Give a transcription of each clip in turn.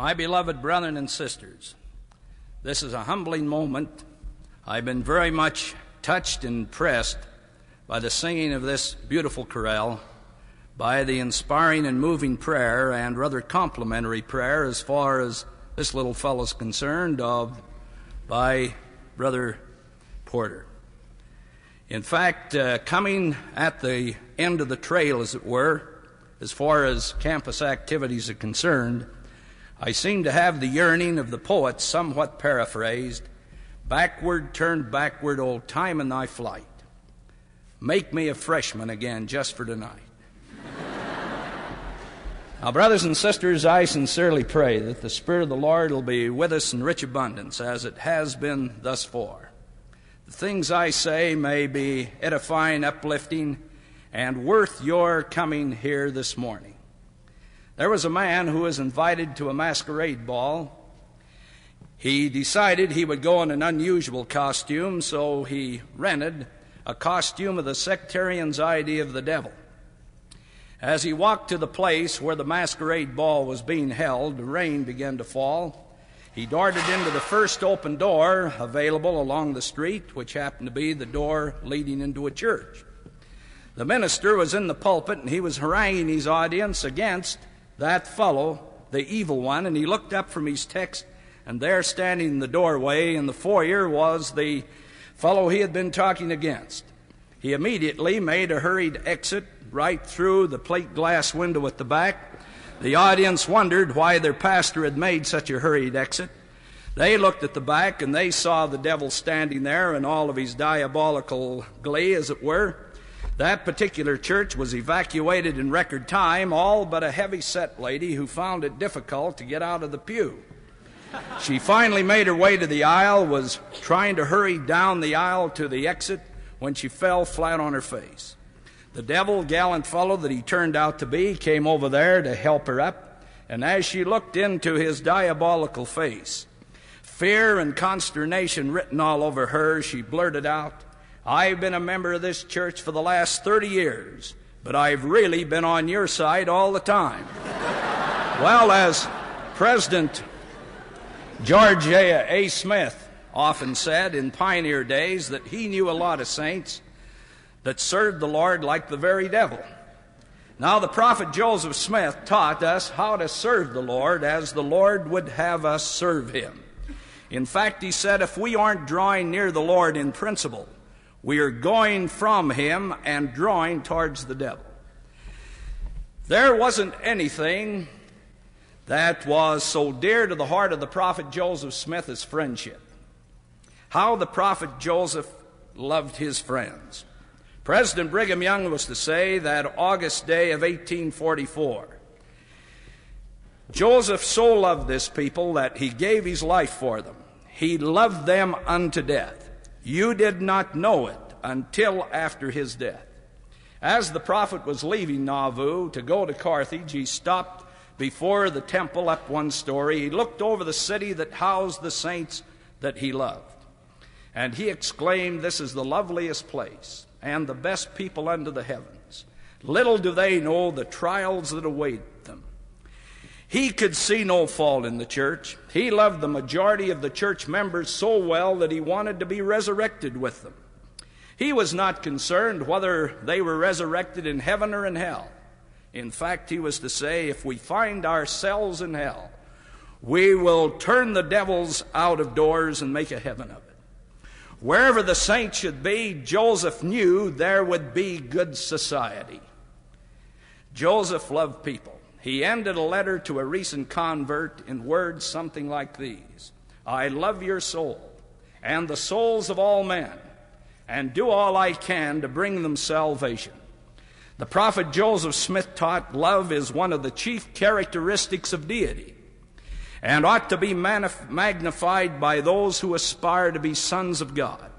My beloved brethren and sisters, this is a humbling moment. I've been very much touched and impressed by the singing of this beautiful chorale, by the inspiring and moving prayer, and rather complimentary prayer as far as this little fellow's concerned, of by Brother Porter. In fact, uh, coming at the end of the trail, as it were, as far as campus activities are concerned, I seem to have the yearning of the poet somewhat paraphrased backward, turn backward, old time in thy flight. Make me a freshman again just for tonight. now, brothers and sisters, I sincerely pray that the Spirit of the Lord will be with us in rich abundance as it has been thus far. The things I say may be edifying, uplifting, and worth your coming here this morning. There was a man who was invited to a masquerade ball. He decided he would go in an unusual costume, so he rented a costume of the sectarian's idea of the devil. As he walked to the place where the masquerade ball was being held, the rain began to fall. He darted into the first open door available along the street, which happened to be the door leading into a church. The minister was in the pulpit and he was haranguing his audience against that fellow, the evil one, and he looked up from his text, and there standing in the doorway in the foyer was the fellow he had been talking against. He immediately made a hurried exit right through the plate glass window at the back. The audience wondered why their pastor had made such a hurried exit. They looked at the back and they saw the devil standing there in all of his diabolical glee, as it were. That particular church was evacuated in record time, all but a heavy set lady who found it difficult to get out of the pew. She finally made her way to the aisle, was trying to hurry down the aisle to the exit when she fell flat on her face. The devil, gallant fellow that he turned out to be, came over there to help her up, and as she looked into his diabolical face, fear and consternation written all over her, she blurted out, I've been a member of this church for the last 30 years, but I've really been on your side all the time. well, as President George A. Smith often said in pioneer days that he knew a lot of saints that served the Lord like the very devil. Now, the prophet Joseph Smith taught us how to serve the Lord as the Lord would have us serve him. In fact, he said, if we aren't drawing near the Lord in principle, we are going from him and drawing towards the devil. There wasn't anything that was so dear to the heart of the prophet Joseph Smith as friendship. How the prophet Joseph loved his friends. President Brigham Young was to say that August day of 1844, Joseph so loved this people that he gave his life for them. He loved them unto death. You did not know it until after his death. As the prophet was leaving Nauvoo to go to Carthage, he stopped before the temple up one story. He looked over the city that housed the saints that he loved. And he exclaimed, This is the loveliest place and the best people under the heavens. Little do they know the trials that await he could see no fault in the church. He loved the majority of the church members so well that he wanted to be resurrected with them. He was not concerned whether they were resurrected in heaven or in hell. In fact, he was to say, if we find ourselves in hell, we will turn the devils out of doors and make a heaven of it. Wherever the saints should be, Joseph knew there would be good society. Joseph loved people. He ended a letter to a recent convert in words something like these I love your soul and the souls of all men, and do all I can to bring them salvation. The prophet Joseph Smith taught love is one of the chief characteristics of deity and ought to be magnified by those who aspire to be sons of God.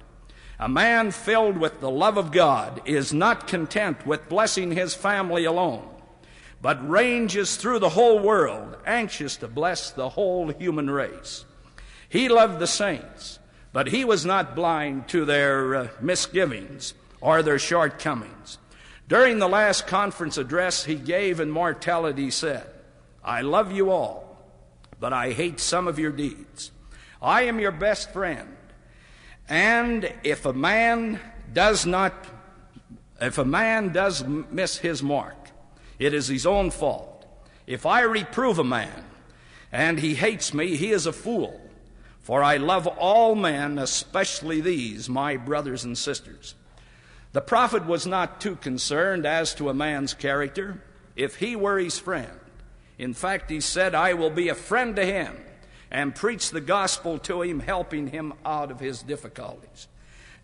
A man filled with the love of God is not content with blessing his family alone but ranges through the whole world, anxious to bless the whole human race. He loved the saints, but he was not blind to their uh, misgivings or their shortcomings. During the last conference address he gave in mortality, he said, I love you all, but I hate some of your deeds. I am your best friend. And if a man does not, if a man does miss his mark, it is his own fault. If I reprove a man and he hates me, he is a fool. For I love all men, especially these, my brothers and sisters. The prophet was not too concerned as to a man's character if he were his friend. In fact, he said, I will be a friend to him and preach the gospel to him, helping him out of his difficulties.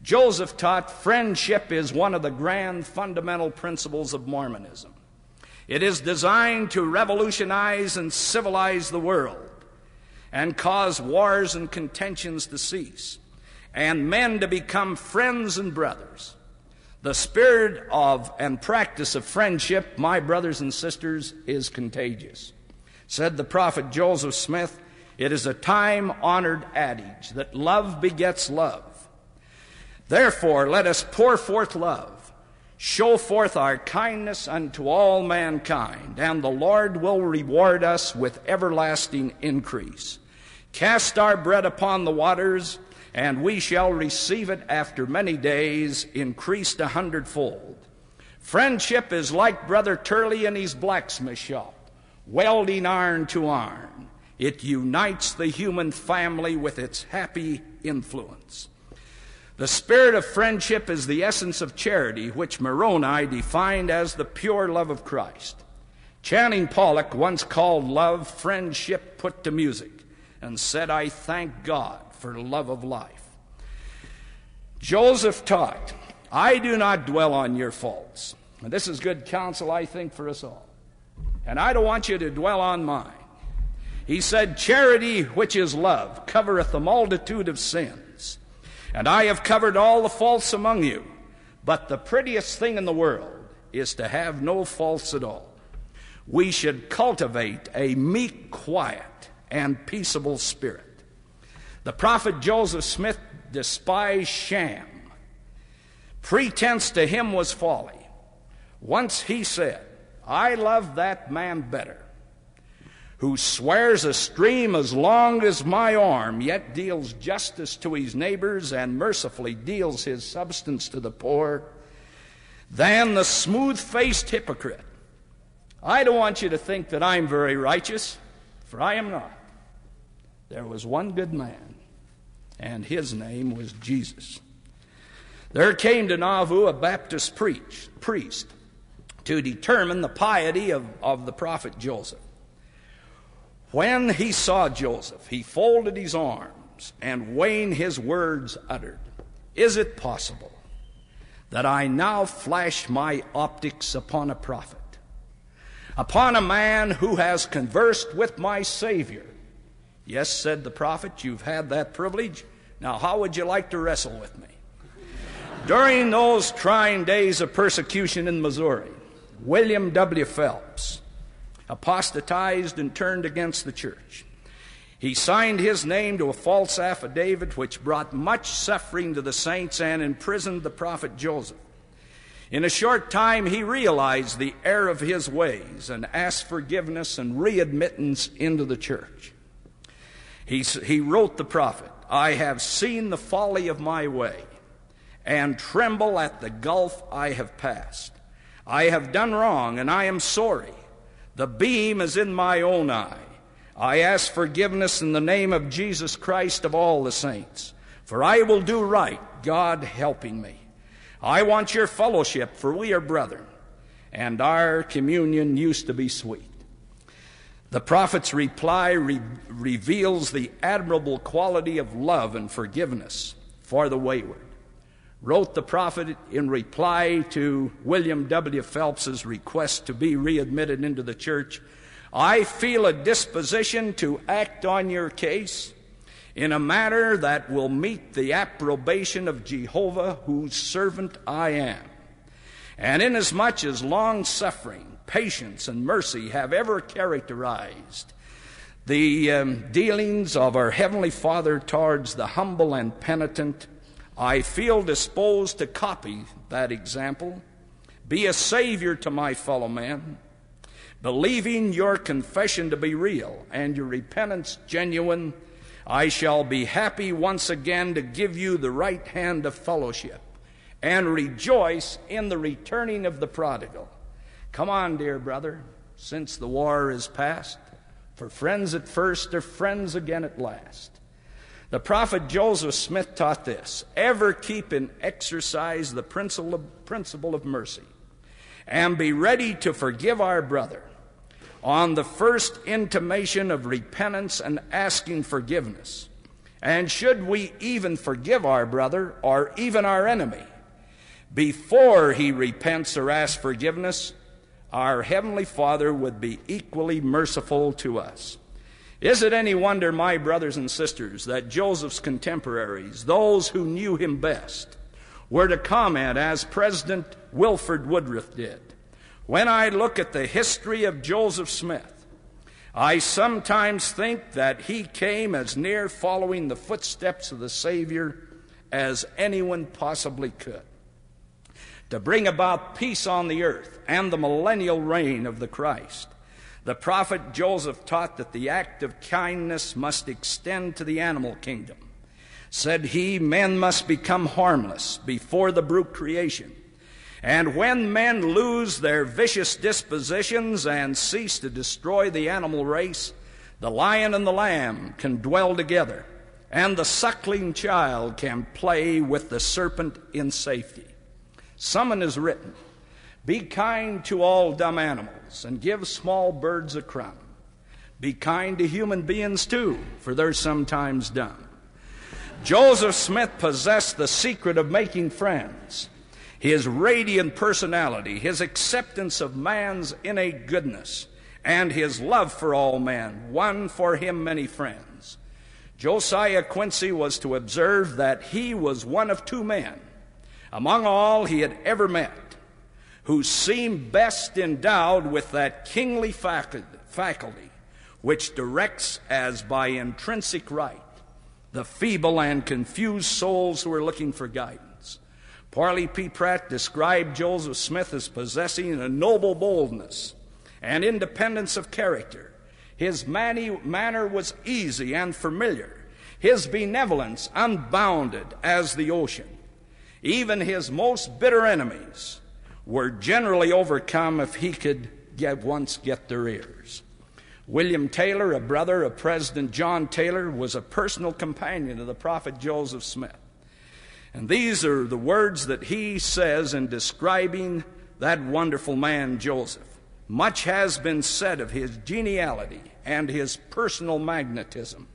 Joseph taught friendship is one of the grand fundamental principles of Mormonism. It is designed to revolutionize and civilize the world and cause wars and contentions to cease and men to become friends and brothers. The spirit of and practice of friendship, my brothers and sisters, is contagious. Said the prophet Joseph Smith, it is a time honored adage that love begets love. Therefore, let us pour forth love, show forth our kindness unto all mankind, and the Lord will reward us with everlasting increase. Cast our bread upon the waters, and we shall receive it after many days, increased a hundredfold. Friendship is like Brother Turley in his blacksmith shop, welding iron to iron. It unites the human family with its happy influence. The spirit of friendship is the essence of charity, which Moroni defined as the pure love of Christ. Channing Pollock once called love friendship put to music and said, I thank God for love of life. Joseph taught, I do not dwell on your faults. And this is good counsel, I think, for us all. And I don't want you to dwell on mine. He said, Charity, which is love, covereth the multitude of sins. And I have covered all the faults among you. But the prettiest thing in the world is to have no faults at all. We should cultivate a meek, quiet, and peaceable spirit. The prophet Joseph Smith despised sham. Pretense to him was folly. Once he said, I love that man better, who swears a stream as long as my arm, yet deals justice to his neighbors and mercifully deals his substance to the poor, than the smooth faced hypocrite. I don't want you to think that I'm very righteous, for I am not. There was one good man, and his name was Jesus. There came to Nauvoo a Baptist preach, priest to determine the piety of, of the prophet Joseph. When he saw Joseph, he folded his arms and weighing his words uttered, Is it possible that I now flash my optics upon a prophet, upon a man who has conversed with my Savior? Yes, said the prophet, you've had that privilege. Now, how would you like to wrestle with me? During those trying days of persecution in Missouri, William W. Phelps apostatized and turned against the church. He signed his name to a false affidavit which brought much suffering to the saints and imprisoned the prophet Joseph. In a short time, he realized the error of his ways and asked forgiveness and readmittance into the church. He, he wrote the prophet, I have seen the folly of my way and tremble at the gulf I have passed. I have done wrong and I am sorry. The beam is in my own eye. I ask forgiveness in the name of Jesus Christ of all the saints, for I will do right, God helping me. I want your fellowship, for we are brethren, and our communion used to be sweet. The prophet's reply re- reveals the admirable quality of love and forgiveness for the wayward. Wrote the prophet in reply to William W. Phelps's request to be readmitted into the church I feel a disposition to act on your case in a manner that will meet the approbation of Jehovah, whose servant I am. And inasmuch as long suffering, patience, and mercy have ever characterized the um, dealings of our Heavenly Father towards the humble and penitent, I feel disposed to copy that example, be a savior to my fellow man, believing your confession to be real and your repentance genuine, I shall be happy once again to give you the right hand of fellowship and rejoice in the returning of the prodigal. Come on, dear brother, since the war is past, for friends at first are friends again at last. The prophet Joseph Smith taught this ever keep in exercise the principle of mercy, and be ready to forgive our brother on the first intimation of repentance and asking forgiveness. And should we even forgive our brother or even our enemy before he repents or asks forgiveness, our Heavenly Father would be equally merciful to us. Is it any wonder, my brothers and sisters, that Joseph's contemporaries, those who knew him best, were to comment as President Wilford Woodruff did? When I look at the history of Joseph Smith, I sometimes think that he came as near following the footsteps of the Savior as anyone possibly could. To bring about peace on the earth and the millennial reign of the Christ. The prophet Joseph taught that the act of kindness must extend to the animal kingdom. Said he, men must become harmless before the brute creation. And when men lose their vicious dispositions and cease to destroy the animal race, the lion and the lamb can dwell together, and the suckling child can play with the serpent in safety. Someone has written, be kind to all dumb animals and give small birds a crumb. Be kind to human beings too, for they're sometimes dumb. Joseph Smith possessed the secret of making friends. His radiant personality, his acceptance of man's innate goodness, and his love for all men won for him many friends. Josiah Quincy was to observe that he was one of two men among all he had ever met who seem best endowed with that kingly faculty which directs as by intrinsic right the feeble and confused souls who are looking for guidance. Parley P. Pratt described Joseph Smith as possessing a noble boldness and independence of character. His manner was easy and familiar, his benevolence unbounded as the ocean. Even his most bitter enemies were generally overcome if he could get, once get their ears. William Taylor, a brother of President John Taylor, was a personal companion of the prophet Joseph Smith. And these are the words that he says in describing that wonderful man, Joseph. Much has been said of his geniality and his personal magnetism.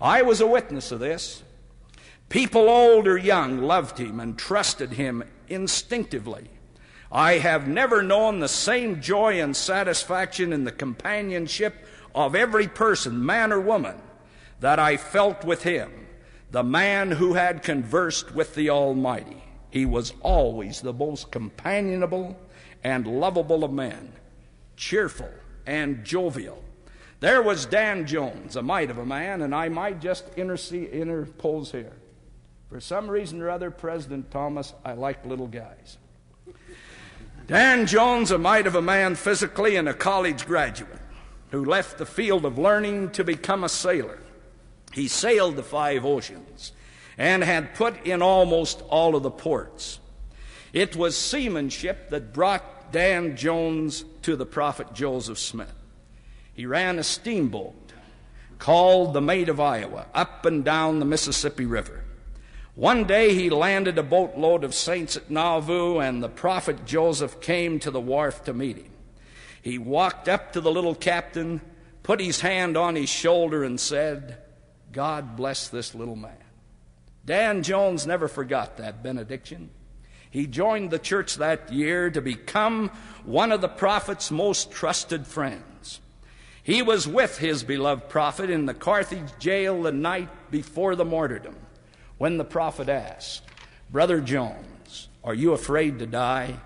I was a witness of this. People old or young loved him and trusted him instinctively. I have never known the same joy and satisfaction in the companionship of every person, man or woman, that I felt with him, the man who had conversed with the Almighty. He was always the most companionable and lovable of men, cheerful and jovial. There was Dan Jones, a mite of a man, and I might just interpose here. For some reason or other, President Thomas, I like little guys. Dan Jones, a mite of a man physically and a college graduate who left the field of learning to become a sailor. He sailed the five oceans and had put in almost all of the ports. It was seamanship that brought Dan Jones to the prophet Joseph Smith. He ran a steamboat called the Maid of Iowa up and down the Mississippi River. One day he landed a boatload of saints at Nauvoo, and the prophet Joseph came to the wharf to meet him. He walked up to the little captain, put his hand on his shoulder, and said, God bless this little man. Dan Jones never forgot that benediction. He joined the church that year to become one of the prophet's most trusted friends. He was with his beloved prophet in the Carthage jail the night before the martyrdom when the prophet asked, Brother Jones, are you afraid to die?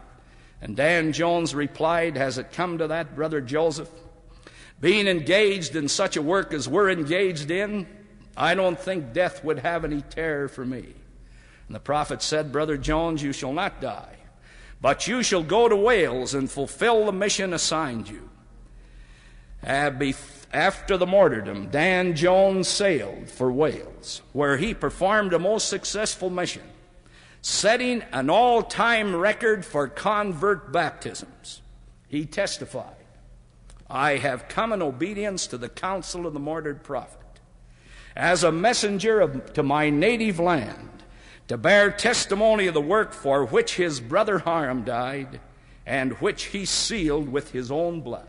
And Dan Jones replied, Has it come to that, Brother Joseph? Being engaged in such a work as we're engaged in, I don't think death would have any terror for me. And the prophet said, Brother Jones, you shall not die, but you shall go to Wales and fulfill the mission assigned you. Uh, After the martyrdom, Dan Jones sailed for Wales, where he performed a most successful mission, setting an all time record for convert baptisms. He testified, I have come in obedience to the counsel of the martyred prophet, as a messenger of, to my native land, to bear testimony of the work for which his brother Hyrum died, and which he sealed with his own blood.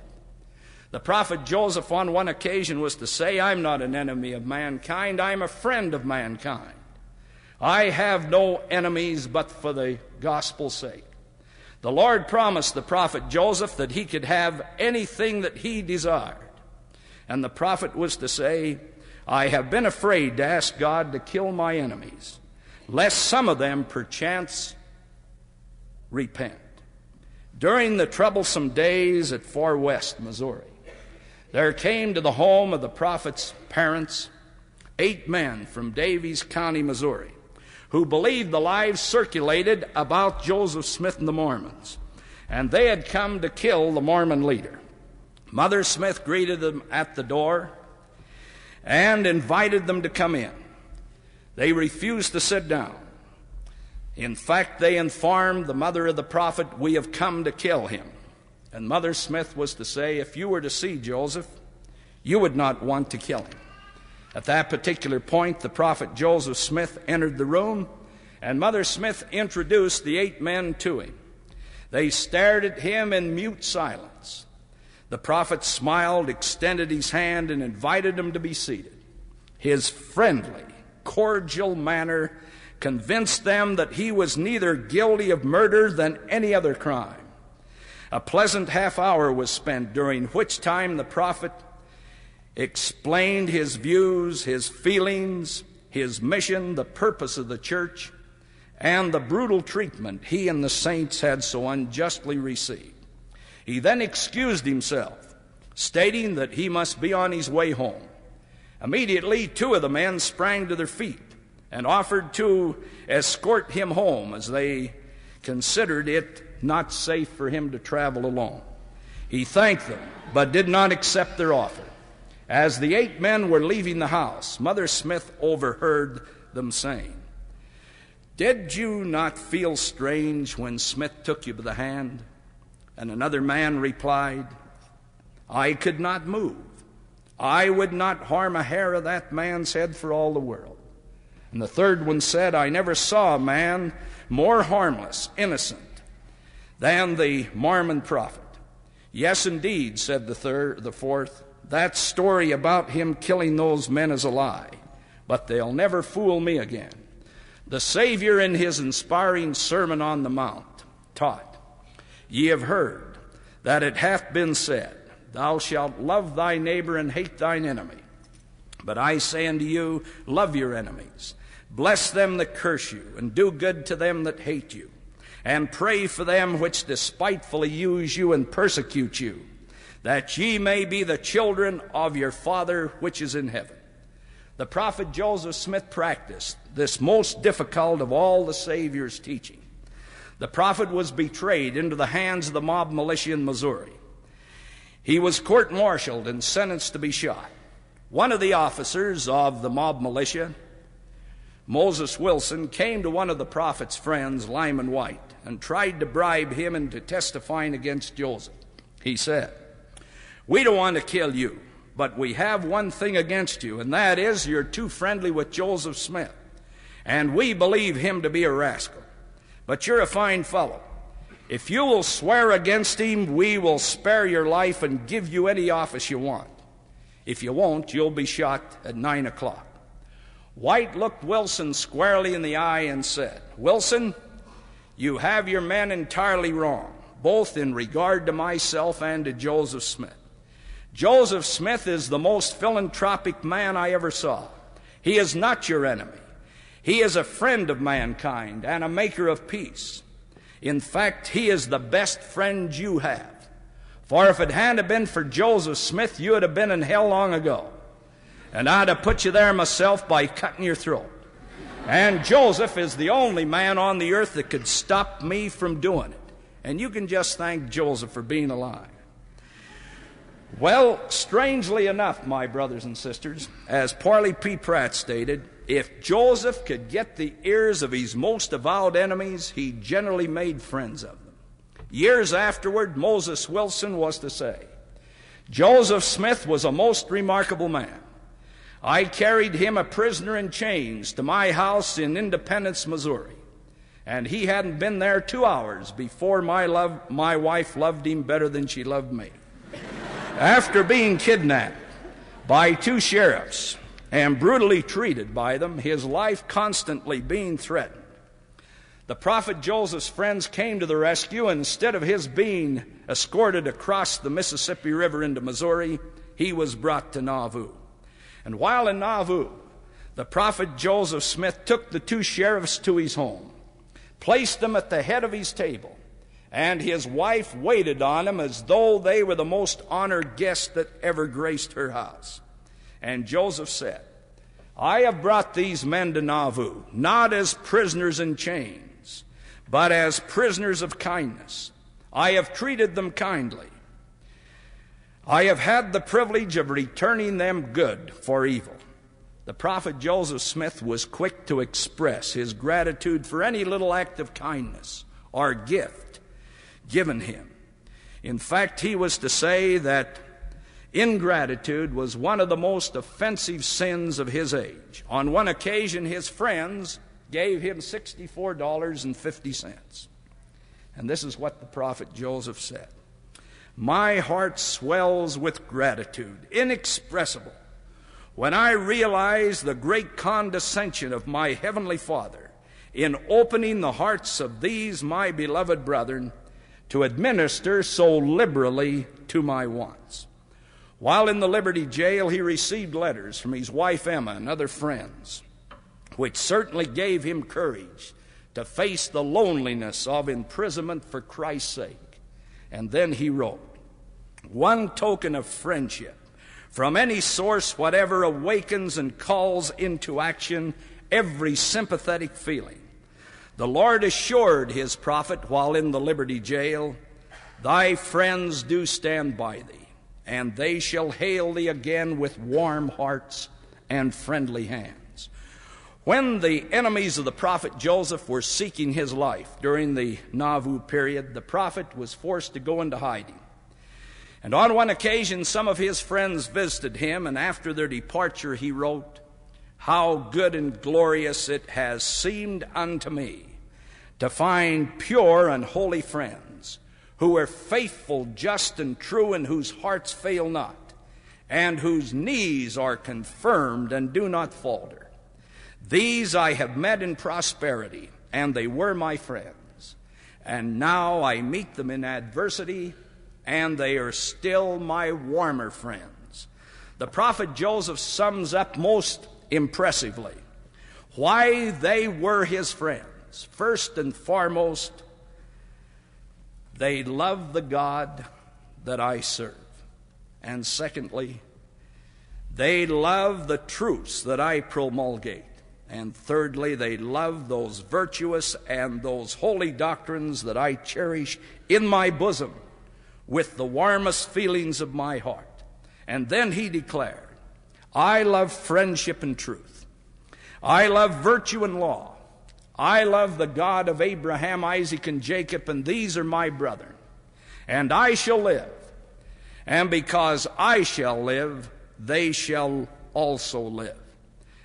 The prophet Joseph, on one occasion, was to say, I'm not an enemy of mankind, I'm a friend of mankind. I have no enemies but for the gospel's sake. The Lord promised the prophet Joseph that he could have anything that he desired. And the prophet was to say, I have been afraid to ask God to kill my enemies, lest some of them perchance repent. During the troublesome days at Far West, Missouri, there came to the home of the prophet's parents eight men from Daviess County, Missouri who believed the lies circulated about Joseph Smith and the Mormons. And they had come to kill the Mormon leader. Mother Smith greeted them at the door and invited them to come in. They refused to sit down. In fact, they informed the mother of the prophet, We have come to kill him. And Mother Smith was to say, If you were to see Joseph, you would not want to kill him. At that particular point, the prophet Joseph Smith entered the room, and Mother Smith introduced the eight men to him. They stared at him in mute silence. The prophet smiled, extended his hand, and invited them to be seated. His friendly, cordial manner convinced them that he was neither guilty of murder than any other crime. A pleasant half hour was spent, during which time the prophet explained his views, his feelings, his mission, the purpose of the church, and the brutal treatment he and the saints had so unjustly received. He then excused himself, stating that he must be on his way home. Immediately, two of the men sprang to their feet and offered to escort him home as they considered it not safe for him to travel alone. He thanked them, but did not accept their offer. As the eight men were leaving the house, Mother Smith overheard them saying, Did you not feel strange when Smith took you by the hand? And another man replied, I could not move. I would not harm a hair of that man's head for all the world. And the third one said, I never saw a man more harmless, innocent, than the Mormon prophet. Yes, indeed, said the third, the fourth. That story about him killing those men is a lie, but they'll never fool me again. The Savior, in his inspiring Sermon on the Mount, taught, Ye have heard that it hath been said, Thou shalt love thy neighbor and hate thine enemy. But I say unto you, Love your enemies, bless them that curse you, and do good to them that hate you, and pray for them which despitefully use you and persecute you that ye may be the children of your Father which is in heaven. The prophet Joseph Smith practiced this most difficult of all the Savior's teaching. The prophet was betrayed into the hands of the mob militia in Missouri. He was court martialed and sentenced to be shot. One of the officers of the mob militia, Moses Wilson, came to one of the prophet's friends, Lyman Wight, and tried to bribe him into testifying against Joseph. He said, we don't want to kill you, but we have one thing against you, and that is you're too friendly with Joseph Smith. And we believe him to be a rascal. But you're a fine fellow. If you will swear against him, we will spare your life and give you any office you want. If you won't, you'll be shot at nine o'clock. Wight looked Wilson squarely in the eye and said, Wilson, you have your men entirely wrong, both in regard to myself and to Joseph Smith. Joseph Smith is the most philanthropic man I ever saw. He is not your enemy. He is a friend of mankind and a maker of peace. In fact, he is the best friend you have. For if it hadn't been for Joseph Smith, you would have been in hell long ago. And I'd have put you there myself by cutting your throat. And Joseph is the only man on the earth that could stop me from doing it. And you can just thank Joseph for being alive. Well, strangely enough, my brothers and sisters, as Parley P. Pratt stated, if Joseph could get the ears of his most avowed enemies, he generally made friends of them. Years afterward, Moses Wilson was to say, Joseph Smith was a most remarkable man. I carried him a prisoner in chains to my house in Independence, Missouri. And he hadn't been there two hours before my, love, my wife loved him better than she loved me. After being kidnapped by two sheriffs and brutally treated by them, his life constantly being threatened, the prophet Joseph's friends came to the rescue. Instead of his being escorted across the Mississippi River into Missouri, he was brought to Nauvoo. And while in Nauvoo, the prophet Joseph Smith took the two sheriffs to his home, placed them at the head of his table, and his wife waited on him as though they were the most honored guests that ever graced her house. And Joseph said, I have brought these men to Nauvoo, not as prisoners in chains, but as prisoners of kindness. I have treated them kindly. I have had the privilege of returning them good for evil. The prophet Joseph Smith was quick to express his gratitude for any little act of kindness or gift given him. In fact, he was to say that ingratitude was one of the most offensive sins of his age. On one occasion, his friends gave him $64.50. And this is what the prophet Joseph said my heart swells with gratitude, inexpressible, when I realize the great condescension of my Heavenly Father in opening the hearts of these my beloved brethren to administer so liberally to my wants. While in the Liberty jail, he received letters from his wife Emma and other friends, which certainly gave him courage to face the loneliness of imprisonment for Christ's sake. And then he wrote, one token of friendship from any source whatever awakens and calls into action every sympathetic feeling. The Lord assured his prophet while in the Liberty jail, Thy friends do stand by thee, and they shall hail thee again with warm hearts and friendly hands. When the enemies of the prophet Joseph were seeking his life during the Nauvoo period, the prophet was forced to go into hiding. And on one occasion, some of his friends visited him, and after their departure, he wrote, How good and glorious it has seemed unto me to find pure and holy friends who are faithful, just, and true, and whose hearts fail not, and whose knees are confirmed and do not falter. These I have met in prosperity, and they were my friends. And now I meet them in adversity and they are still my warmer friends. The prophet Joseph sums up most impressively why they were his friends. First and foremost, they love the God that I serve. And secondly, they love the truths that I promulgate. And thirdly, they love those virtuous and those holy doctrines that I cherish in my bosom with the warmest feelings of my heart. And then he declared, I love friendship and truth. I love virtue and law. I love the God of Abraham, Isaac, and Jacob, and these are my brethren. And I shall live. And because I shall live, they shall also live.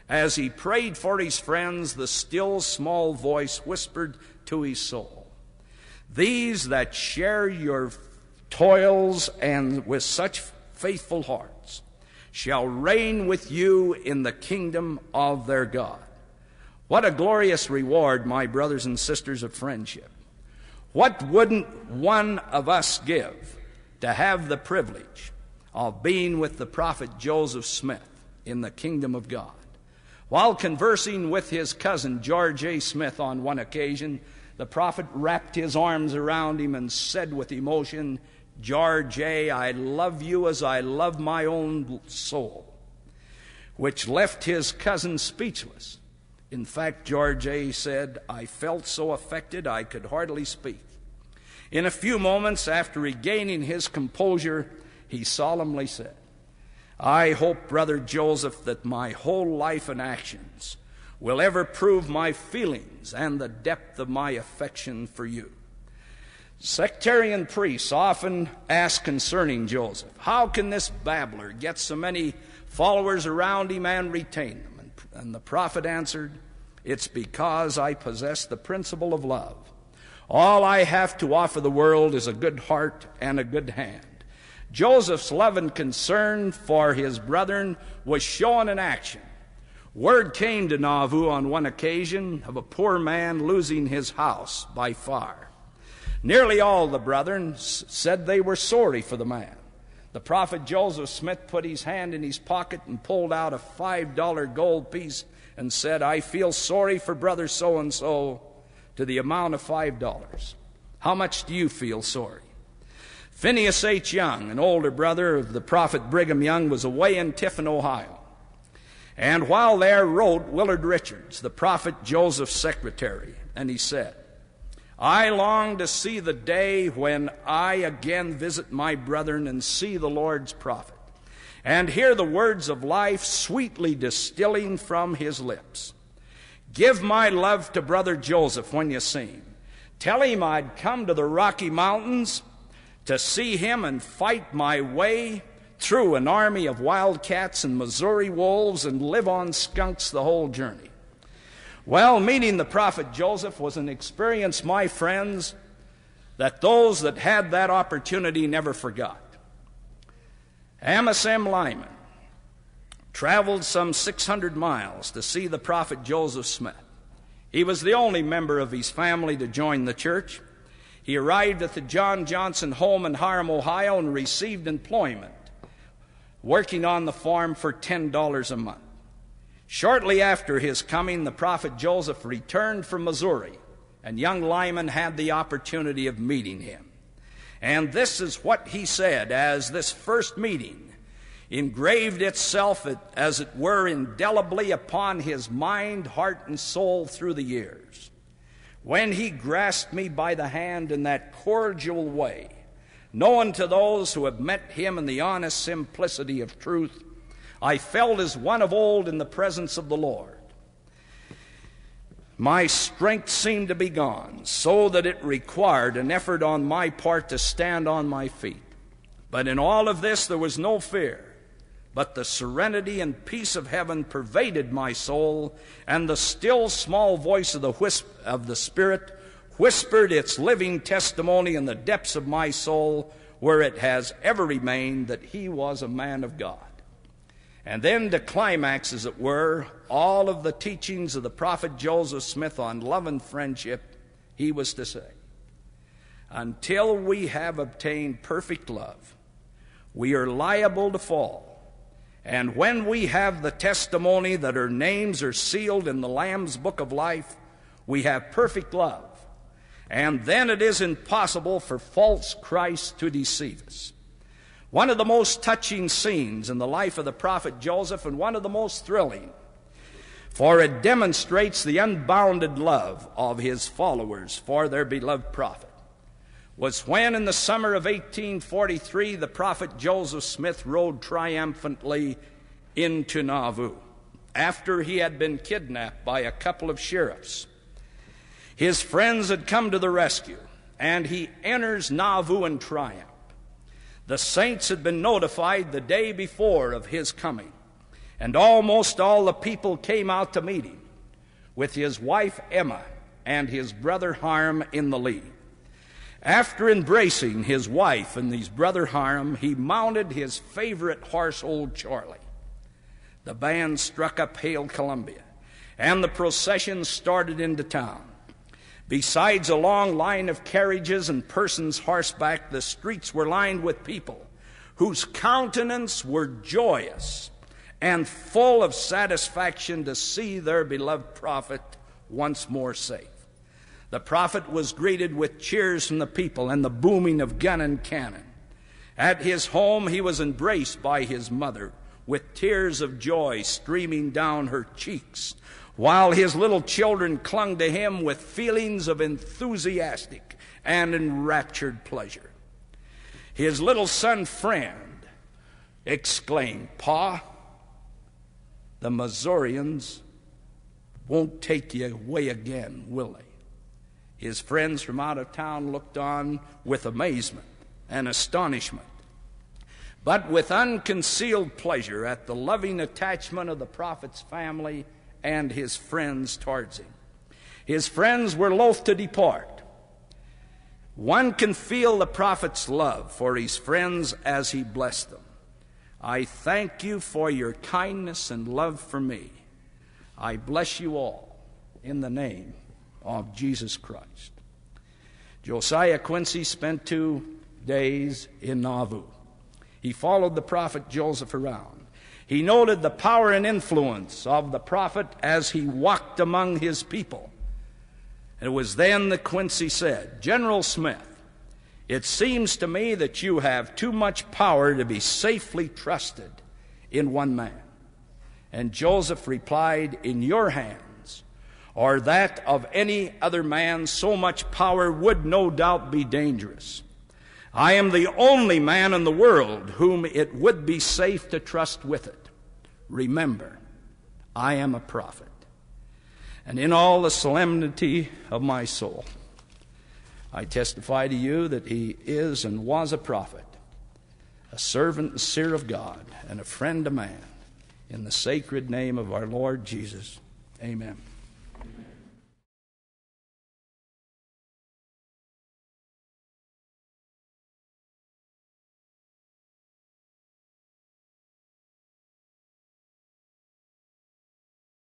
As he prayed for his friends, the still small voice whispered to his soul, These that share your toils and with such faithful hearts shall reign with you in the kingdom of their God. What a glorious reward, my brothers and sisters of friendship. What wouldn't one of us give to have the privilege of being with the prophet Joseph Smith in the kingdom of God? While conversing with his cousin George A. Smith on one occasion, the prophet wrapped his arms around him and said with emotion, George A., I love you as I love my own soul, which left his cousin speechless. In fact, George A. said, I felt so affected I could hardly speak. In a few moments after regaining his composure, he solemnly said, I hope, Brother Joseph, that my whole life and actions will ever prove my feelings and the depth of my affection for you. Sectarian priests often ask concerning Joseph, How can this babbler get so many followers around him and retain them? And the prophet answered, It's because I possess the principle of love. All I have to offer the world is a good heart and a good hand. Joseph's love and concern for his brethren was shown in action. Word came to Nauvoo on one occasion of a poor man losing his house by fire. Nearly all the brethren said they were sorry for the man. The prophet Joseph Smith put his hand in his pocket and pulled out a $5 gold piece and said, I feel sorry for brother so and so to the amount of $5. How much do you feel sorry? Phineas H. Young, an older brother of the prophet Brigham Young, was away in Tiffin, Ohio. And while there wrote Willard Richards, the prophet Joseph's secretary, and he said, I long to see the day when I again visit my brethren and see the Lord's prophet, and hear the words of life sweetly distilling from his lips. Give my love to brother Joseph when you see him. Tell him I'd come to the Rocky Mountains to see him and fight my way through an army of wildcats and Missouri wolves and live on skunks the whole journey. Well, meeting the prophet Joseph was an experience, my friends, that those that had that opportunity never forgot. Amasa M. Lyman traveled some 600 miles to see the prophet Joseph Smith. He was the only member of his family to join the church. He arrived at the John Johnson home in Hiram, Ohio, and received employment working on the farm for $10 a month. Shortly after his coming, the prophet Joseph returned from Missouri, and young Lyman had the opportunity of meeting him. And this is what he said as this first meeting engraved itself, as it were, indelibly upon his mind, heart, and soul through the years. When he grasped me by the hand in that cordial way, known to those who have met him in the honest simplicity of truth, I felt as one of old in the presence of the Lord. My strength seemed to be gone, so that it required an effort on my part to stand on my feet. But in all of this, there was no fear, but the serenity and peace of heaven pervaded my soul, and the still small voice of the, whisp- of the Spirit whispered its living testimony in the depths of my soul, where it has ever remained, that he was a man of God. And then to climax, as it were, all of the teachings of the prophet Joseph Smith on love and friendship, he was to say, Until we have obtained perfect love, we are liable to fall. And when we have the testimony that our names are sealed in the Lamb's book of life, we have perfect love. And then it is impossible for false Christ to deceive us. One of the most touching scenes in the life of the prophet Joseph, and one of the most thrilling, for it demonstrates the unbounded love of his followers for their beloved prophet, was when in the summer of 1843 the prophet Joseph Smith rode triumphantly into Nauvoo after he had been kidnapped by a couple of sheriffs. His friends had come to the rescue, and he enters Nauvoo in triumph. The saints had been notified the day before of his coming, and almost all the people came out to meet him, with his wife Emma and his brother Hyrum in the lead. After embracing his wife and his brother Hyrum, he mounted his favorite horse, Old Charlie. The band struck up Hail Columbia, and the procession started into town. Besides a long line of carriages and persons horseback, the streets were lined with people whose countenance were joyous and full of satisfaction to see their beloved prophet once more safe. The prophet was greeted with cheers from the people and the booming of gun and cannon. At his home, he was embraced by his mother with tears of joy streaming down her cheeks while his little children clung to him with feelings of enthusiastic and enraptured pleasure. His little son, friend, exclaimed, Pa, the Missourians won't take you away again, will they? His friends from out of town looked on with amazement and astonishment, but with unconcealed pleasure at the loving attachment of the prophet's family and his friends towards him. His friends were loath to depart. One can feel the prophet's love for his friends as he blessed them. I thank you for your kindness and love for me. I bless you all in the name of Jesus Christ. Josiah Quincy spent two days in Nauvoo. He followed the prophet Joseph around. He noted the power and influence of the prophet as he walked among his people. It was then that Quincy said, General Smith, it seems to me that you have too much power to be safely trusted in one man. And Joseph replied, In your hands, or that of any other man, so much power would no doubt be dangerous. I am the only man in the world whom it would be safe to trust with it. Remember, I am a prophet. And in all the solemnity of my soul, I testify to you that he is and was a prophet, a servant and seer of God, and a friend of man. In the sacred name of our Lord Jesus, amen.